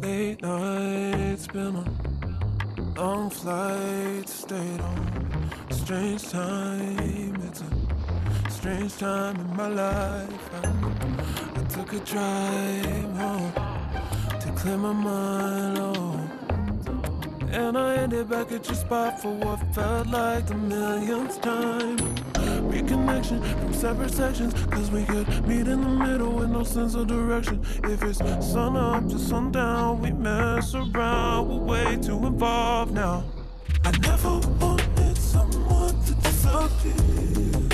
Late nights been a long flight, stayed on. Strange time, it's a strange time in my life. I, I took a drive home to clear my mind. Oh. And I ended back at your spot for what felt like the millionth time. Reconnection from separate sections, cause we could meet in the middle with no sense of direction. If it's sun up to sundown, we mess around, we're way too involved now. I never wanted someone to disappear,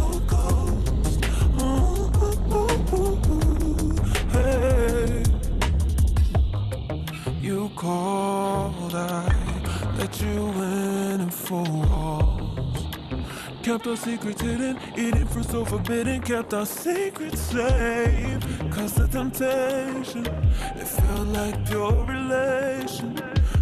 you in full walls. Kept our secrets hidden, eating fruit so forbidden. Kept our secrets safe. Cause the temptation, it felt like pure relation.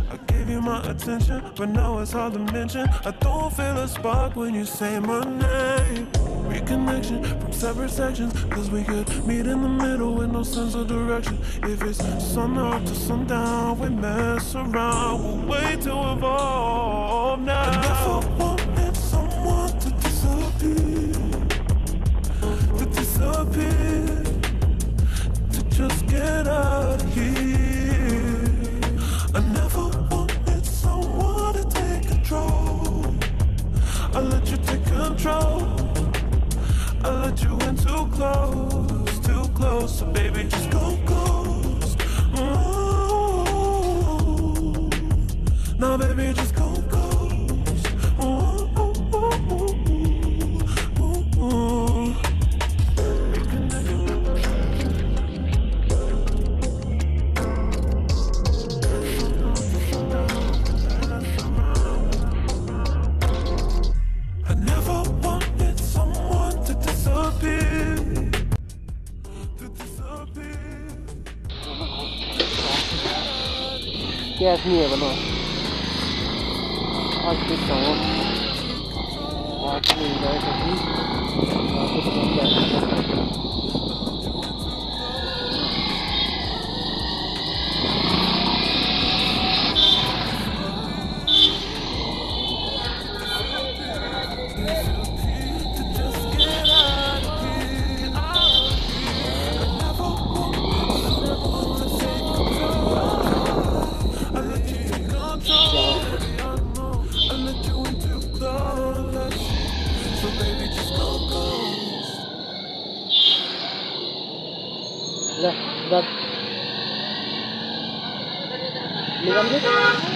I gave you my attention, but now it's hard to mention. I don't feel a spark when you say my name. Reconnection from separate sections, cause we could meet in the middle with no sense of direction. If it's sun up to sundown, we mess around, we're way too evolved now. I never wanted someone to disappear, to disappear, Now baby, just go ooh. I never wanted someone to disappear. आज की सौ आज की enjoy करके वापस बन Lah, dat. Ligam dit?